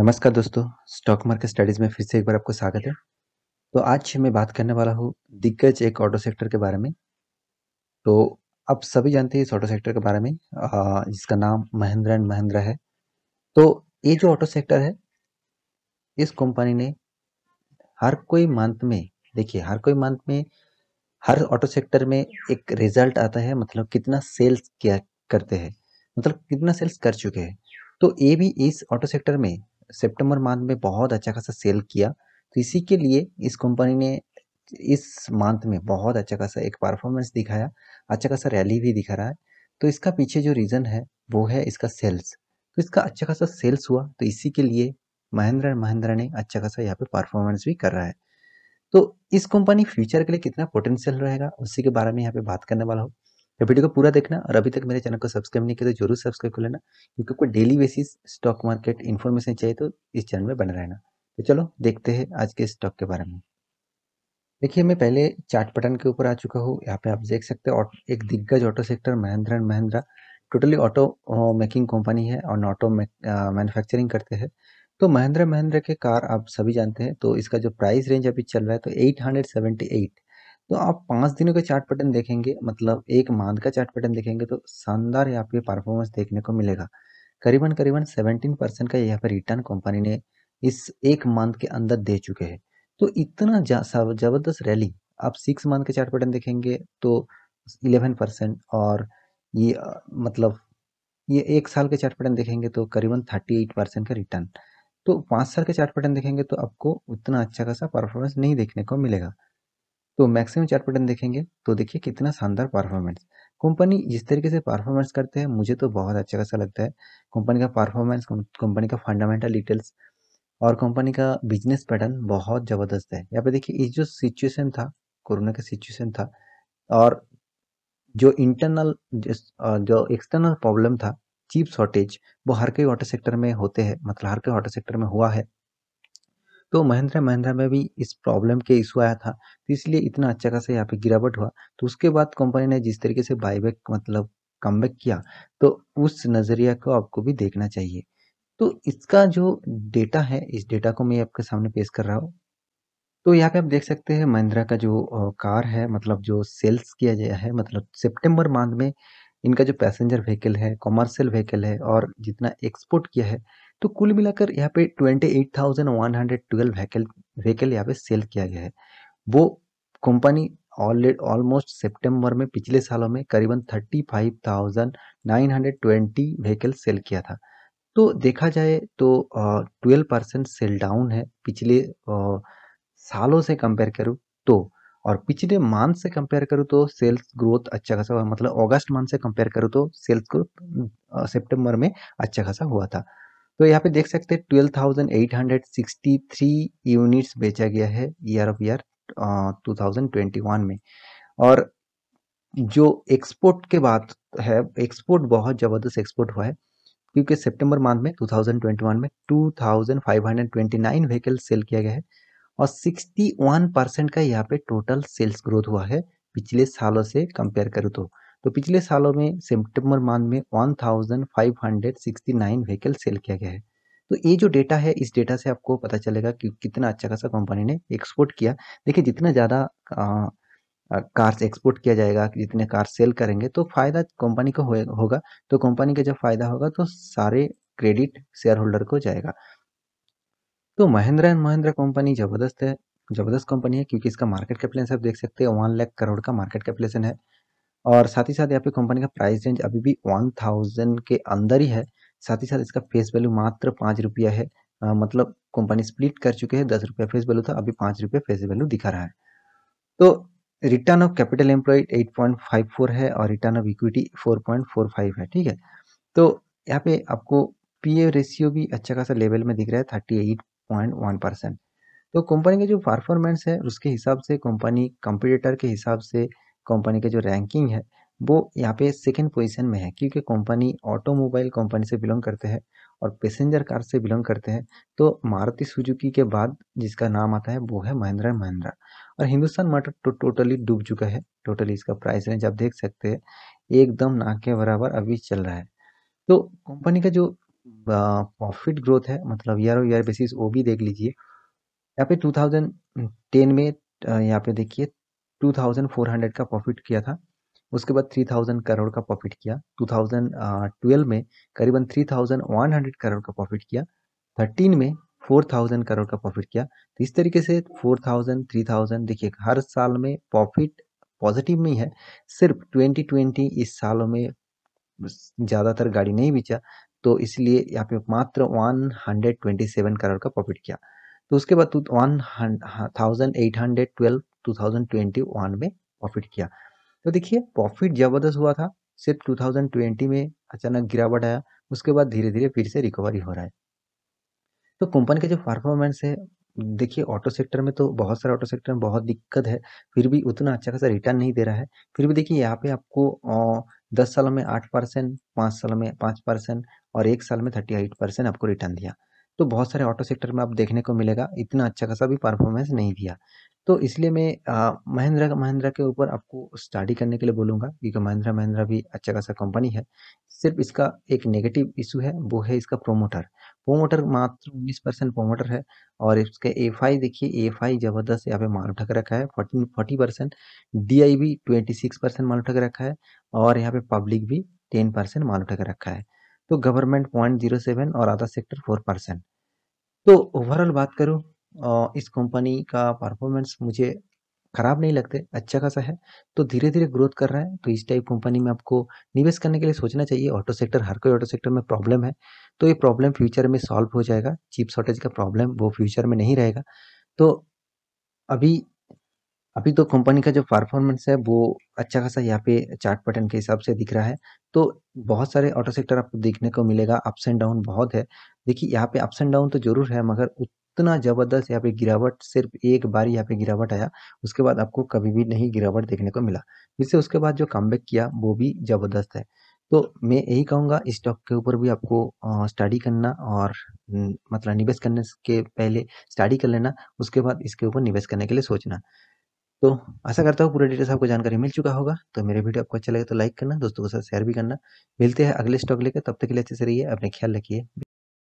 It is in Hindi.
नमस्कार दोस्तों, स्टॉक मार्केट स्टडीज़ में फिर से एक बार आपको स्वागत है। तो आज मैं बात करने वाला हूँ दिग्गज एक ऑटो सेक्टर के बारे में। तो आप सभी जानते हैं इस ऑटो सेक्टर के बारे में जिसका नाम महिंद्रा एंड महिंद्रा है। तो ये जो ऑटो सेक्टर है, इस कंपनी ने हर कोई मंथ में, देखिए, हर कोई मंथ में, हर ऑटो सेक्टर में एक रिज़ल्ट आता है मतलब कितना सेल्स क्या करते हैं मतलब कितना सेल्स कर चुके हैं। तो ये भी इस ऑटो सेक्टर में सितंबर मंथ में बहुत अच्छा खासा सेल किया। तो इसी के लिए इस कंपनी ने इस मंथ में बहुत अच्छा खासा एक परफॉर्मेंस दिखाया अच्छा खासा रैली भी दिखा रहा है। तो इसका पीछे जो रीज़न है, वो है इसका सेल्स। तो इसका अच्छा खासा सेल्स हुआ तो इसी के लिए महिंद्रा एंड महिंद्रा ने अच्छा खासा यहाँ पे परफॉर्मेंस भी कर रहा है। तो इस कंपनी फ्यूचर के लिए कितना पोटेंशियल रहेगा, उसी के बारे में यहाँ पे बात करने वाला हूँ। तो वीडियो को पूरा देखना और अभी तक मेरे चैनल को सब्सक्राइब नहीं किया तो ज़रूर सब्सक्राइब कर लेना, क्योंकि आपको daily basis stock market information चाहिए तो इस चैनल में बने रहना। तो चलो, देखते हैं आज के स्टॉक के बारे में। देखिए, मैं पहले चार्ट पैटर्न के ऊपर आ चुका हूँ। यहाँ पे आप देख सकते हैं एक दिग्गज auto sector, Mahindra and Mahindra. Totally auto making company है और ऑटो मैन्युफैक्चरिंग करते हैं। तो महिंद्रा महिंद्रा के कार आप सभी जानते हैं तो इसका जो प्राइस रेंज अभी चल रहा है तो 878 तो आप पाँच दिनों का चार्ट पैटर्न देखेंगे मतलब एक मंथ का चार्ट पैटर्न देखेंगे तो शानदार यहाँ पे परफॉर्मेंस देखने को मिलेगा। करीबन करीबन सेवनटीन परसेंट का यहाँ पे रिटर्न कंपनी ने इस एक मंथ के अंदर दे चुके हैं। तो इतना ज़बरदस्त रैली आप सिक्स मंथ के चार्ट पैटर्न देखेंगे तो इलेवन परसेंट और ये मतलब ये एक साल के चार्ट पैटर्न देखेंगे तो करीबन थर्टी एट परसेंट का रिटर्न तो पाँच साल के चार्ट पैटर्न देखेंगे तो आपको उतना अच्छा खासा परफॉर्मेंस नहीं देखने को मिलेगा। तो मैक्सिमम चार्ट पैटर्न देखेंगे तो देखिए कितना शानदार परफॉर्मेंस कंपनी जिस तरीके से परफॉर्मेंस करते हैं, मुझे तो बहुत अच्छा खासा लगता है। कंपनी का परफॉर्मेंस कंपनी का फंडामेंटल डिटेल्स और कंपनी का बिज़नेस पैटर्न बहुत ज़बरदस्त है। यहाँ पे देखिए, इस जो सिचुएशन था, कोरोना का सिचुएशन था और जो इंटरनल जो एक्सटर्नल प्रॉब्लम था चीप शॉर्टेज वो हर कई ऑटो सेक्टर में होते हैं मतलब हर कई ऑटो सेक्टर में हुआ है। तो महिंद्रा महिंद्रा में भी इस प्रॉब्लम के इशू आया था तो इसलिए इतना अच्छा खासा यहाँ पे गिरावट हुआ। तो उसके बाद कंपनी ने जिस तरीके से बाईबैक मतलब कम किया तो उस नज़रिया को आपको भी देखना चाहिए। तो इसका जो डेटा है, इस डेटा को मैं आपके सामने पेश कर रहा हूँ। तो यहाँ पे आप देख सकते हैं महिंद्रा का जो कार है मतलब जो सेल्स किया गया है मतलब सितंबर मंथ में इनका जो पैसेंजर व्हीकल है कॉमर्शियल व्हीकल है और जितना एक्सपोर्ट किया है तो कुल मिलाकर यहाँ पे twenty eight thousand one hundred twelve vehicle vehicle यहाँ पे सेल किया गया है। वो कंपनी ऑलरेडी ऑलमोस्ट सितंबर में, पिछले सालों में करीबन thirty five thousand nine hundred twenty vehicle sale किया था। तो देखा जाए तो ट्वेल्व परसेंट सेल डाउन है पिछले सालों से कंपेयर करूँ तो। और पिछले मंथ से कंपेयर करूँ तो सेल्स ग्रोथ अच्छा खासा हुआ मतलब अगस्त मंथ से कंपेयर करूँ तो सेल्स ग्रोथ सितंबर में अच्छा खासा हुआ था। तो यहाँ पे देख सकते हैं twelve thousand eight hundred sixty three units बेचा गया है year of year two thousand twenty one में। और जो एक्सपोर्ट के बाद है, एक्सपोर्ट बहुत ज़बरदस्त एक्सपोर्ट हुआ है, क्योंकि सितंबर मंथ में 2021 में 2529 व्हीकल सेल किया गया है और 61 परसेंट का यहाँ पे टोटल सेल्स ग्रोथ हुआ है पिछले सालों से कंपेयर करूँ तो। तो पिछले सालों में सितंबर मंथ में 1569 व्हीकल सेल किया गया है। तो ये जो डेटा है, इस डेटा से आपको पता चलेगा कि कितना अच्छा खासा कंपनी ने एक्सपोर्ट किया। देखिए, जितना ज़्यादा कार एक्सपोर्ट किया जाएगा, जितने कार सेल करेंगे तो फ़ायदा कंपनी को होगा। तो कंपनी का जब फ़ायदा होगा तो सारे क्रेडिट शेयर होल्डर को जाएगा। तो महिंद्रा एंड महिंद्रा कंपनी ज़बरदस्त है, ज़बरदस्त कंपनी है, क्योंकि इसका मार्केट कैपिटलेशन आप देख सकते हैं वन लाख करोड़ का मार्केट कैपिटलेशन है। और साथ ही साथ यहाँ पे कंपनी का प्राइस रेंज अभी भी वन थाउज़ेंड के अंदर ही है। साथ ही साथ इसका फेस वैल्यू मात्र पाँच रुपया है। आ, मतलब कंपनी स्प्लिट कर चुके हैं दस रुपया फेस वैल्यू था अभी पाँच रुपया फेस वैल्यू दिखा रहा है। तो return of capital employed eight point five four है और return of equity four point four five है ठीक है? तो यहाँ पे आपको पी ए रेशियो भी अच्छा खासा लेवल में दिख रहा है थर्टी परसेंट तो कंपनी का जो परफॉर्मेंस है उसके हिसाब से कंपनी कंपिटेटर के हिसाब से कंपनी का जो रैंकिंग है, वो यहाँ पे सेकेंड पोजीशन में है, क्योंकि कंपनी ऑटोमोबाइल कंपनी से बिलोंग करते हैं और पैसेंजर कार से बिलोंग करते हैं। तो मारुति सुजुकी के बाद जिसका नाम आता है, वो है महिंद्रा महिंद्रा। और हिंदुस्तान मोटर तो टोटली डूब चुका है टोटली इसका प्राइस रेंज आप देख सकते हैं, एकदम ना के बराबर अभी चल रहा है। तो कंपनी का जो प्रॉफिट ग्रोथ है मतलब ईयर ऑन ईयर बेसिस वो भी देख लीजिए। यहाँ पे 2010 में यहाँ पे देखिए 2400 का प्रॉफिट किया था। उसके बाद 3000 करोड़ का प्रॉफिट किया। 2012 में करीबन 3100 करोड़ का प्रॉफिट किया। 13 में 4000 करोड़ का प्रॉफिट किया। तो इस तरीके से 4000 3000 देखिए, हर साल में प्रॉफिट पॉजिटिव में ही है। सिर्फ़ 2020 इस सालों में ज़्यादातर गाड़ी नहीं बेचा। तो इसलिए यहाँ पे मात्र 127 करोड़ का प्रॉफिट किया। तो उसके बाद one thousand eight hundred twelve two thousand twenty one में प्रॉफिट किया। तो देखिए प्रॉफिट ज़बरदस्त हुआ था। सिर्फ़ 2020 में अचानक गिरावट आया। उसके बाद धीरे धीरे फिर से रिकवरी हो रहा है। तो कंपनी का जो परफॉर्मेंस है, देखिए ऑटो सेक्टर में तो बहुत सारे ऑटो सेक्टर में बहुत दिक्कत है। फिर भी उतना अच्छा खासा रिटर्न नहीं दे रहा है। फिर भी देखिए, यहाँ पे आपको दस सालों में आठ परसेंट पाँच सालों में पाँच परसेंट और एक साल में थर्टी एट परसेंट आपको रिटर्न दिया। तो बहुत सारे ऑटो सेक्टर में आप देखने को मिलेगा, इतना अच्छा खासा भी परफॉर्मेंस नहीं दिया। तो इसलिए मैं महिंद्रा महिंद्रा के ऊपर आपको स्टडी करने के लिए बोलूँगा, क्योंकि महिंद्रा महिंद्रा भी अच्छा खासा कंपनी है। सिर्फ़ इसका एक नेगेटिव इशू है, वो है इसका प्रोमोटर प्रोमोटर मात्र उन्नीस परसेंट प्रोमोटर है, और इसके एफ़ आई देखिए एफ़ आई ज़बरदस्त यहाँ पे माल उठा रखा है forty forty percent. D I भी ट्वेंटी सिक्स परसेंट माल उठा रखा है, और यहाँ पे पब्लिक भी टेन परसेंट माल उठा रखा है। तो गवर्नमेंट पॉइंट ज़ीरो सेवन और अदर सेक्टर फोर परसेंट तो ओवरऑल बात करूँ इस कंपनी का परफॉर्मेंस मुझे ख़राब नहीं लगते अच्छा खासा है। तो धीरे धीरे ग्रोथ कर रहा है तो इस टाइप कंपनी में आपको निवेश करने के लिए सोचना चाहिए। ऑटो सेक्टर हर कोई ऑटो सेक्टर में प्रॉब्लम है तो ये प्रॉब्लम फ्यूचर में सॉल्व हो जाएगा। चिप शॉर्टेज का प्रॉब्लम वो फ्यूचर में नहीं रहेगा। तो अभी अभी तो कंपनी का जो परफॉर्मेंस है, वो अच्छा खासा यहाँ पे चार्ट पैटर्न के हिसाब से दिख रहा है। तो बहुत सारे ऑटो सेक्टर आपको देखने को मिलेगा अप्स एंड डाउन बहुत है। देखिए, यहाँ पे अप्स एंड डाउन तो ज़रूर है, मगर उतना ज़बरदस्त यहाँ पे गिरावट, सिर्फ़ एक बार यहाँ पे गिरावट आया, उसके बाद आपको कभी भी नहीं गिरावट देखने को मिला। जिससे उसके बाद जो कम किया, वो भी ज़बरदस्त है। तो मैं यही कहूँगा स्टॉक के ऊपर भी आपको स्टडी करना और मतलब निवेश करने के पहले स्टडी कर लेना, उसके बाद इसके ऊपर निवेश करने के लिए सोचना। तो आशा करता हूँ पूरा डिटेल्स आपको जानकारी मिल चुका होगा। तो मेरे वीडियो आपको अच्छा लगे तो लाइक करना, दोस्तों के साथ शेयर भी करना। मिलते हैं अगले स्टॉक लेकर, तब तक के लिए अच्छे से रहिए, अपने ख्याल रखिए।